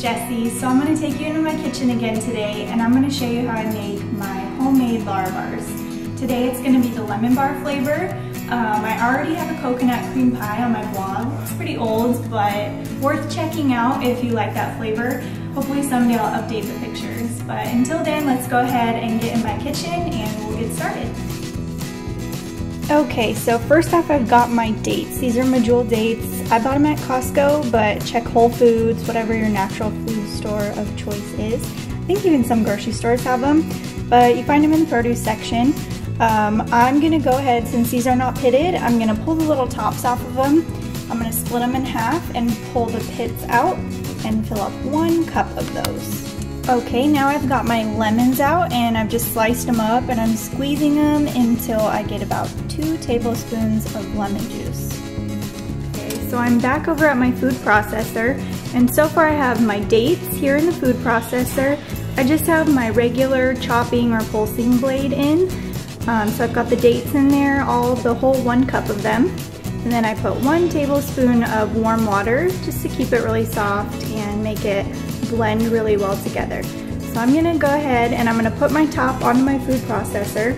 Jessie. So I'm going to take you into my kitchen again today and I'm going to show you how I make my homemade Larabars. Today it's going to be the lemon bar flavor. Um, I already have a coconut cream pie on my blog. It's pretty old but worth checking out if you like that flavor. Hopefully someday I'll update the pictures. But until then, let's go ahead and get in my kitchen and we'll get started. Okay, so first off I've got my dates. These are Medjool dates. I bought them at Costco, but check Whole Foods, whatever your natural food store of choice is. I think even some grocery stores have them, but you find them in the produce section. Um, I'm gonna go ahead, since these are not pitted, I'm gonna pull the little tops off of them. I'm gonna split them in half and pull the pits out and fill up one cup of those. Okay, now I've got my lemons out and I've just sliced them up and I'm squeezing them until I get about two tablespoons of lemon juice. So I'm back over at my food processor and so far I have my dates here in the food processor. I just have my regular chopping or pulsing blade in. Um, so I've got the dates in there, all the whole one cup of them. And then I put one tablespoon of warm water just to keep it really soft and make it blend really well together. So I'm gonna go ahead and I'm gonna put my top onto my food processor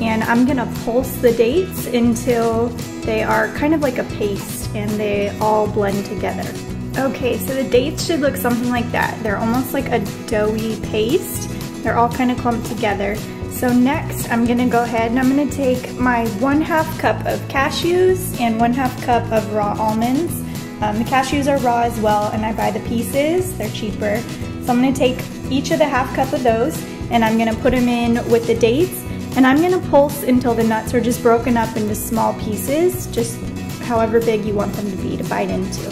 and I'm gonna pulse the dates until they are kind of like a paste and they all blend together. Okay, so the dates should look something like that. They're almost like a doughy paste. They're all kind of clumped together. So next, I'm gonna go ahead and I'm gonna take my one half cup of cashews and one half cup of raw almonds um, the cashews are raw as well and I buy the pieces, they're cheaper. So I'm gonna take each of the half cup of those and I'm gonna put them in with the dates and I'm gonna pulse until the nuts are just broken up into small pieces, just however big you want them to be to bite into.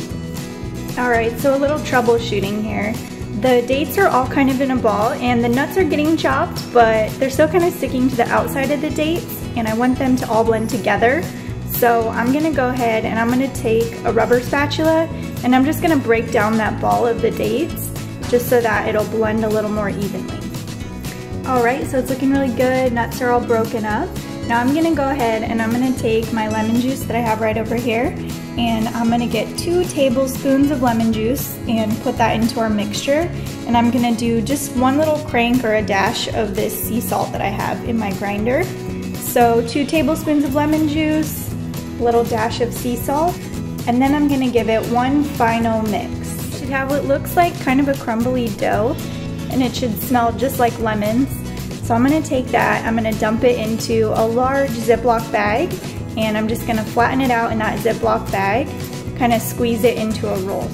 Alright, so a little troubleshooting here. The dates are all kind of in a ball and the nuts are getting chopped, but they're still kind of sticking to the outside of the dates and I want them to all blend together. So I'm gonna go ahead and I'm gonna take a rubber spatula and I'm just gonna break down that ball of the dates just so that it'll blend a little more evenly. All right, so it's looking really good. Nuts are all broken up. Now I'm gonna go ahead and I'm gonna take my lemon juice that I have right over here and I'm gonna get two tablespoons of lemon juice and put that into our mixture. And I'm gonna do just one little crank or a dash of this sea salt that I have in my grinder. So two tablespoons of lemon juice, little dash of sea salt, and then I'm gonna give it one final mix. Should have what looks like kind of a crumbly dough, and it should smell just like lemons. So I'm gonna take that, I'm gonna dump it into a large Ziploc bag, and I'm just gonna flatten it out in that Ziploc bag, kind of squeeze it into a roll.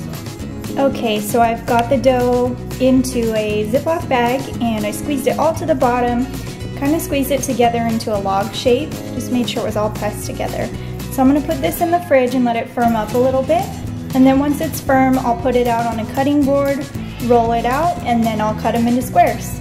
Okay, so I've got the dough into a Ziploc bag, and I squeezed it all to the bottom, kind of squeezed it together into a log shape, just made sure it was all pressed together. So I'm gonna put this in the fridge and let it firm up a little bit. And then once it's firm, I'll put it out on a cutting board, roll it out, and then I'll cut them into squares.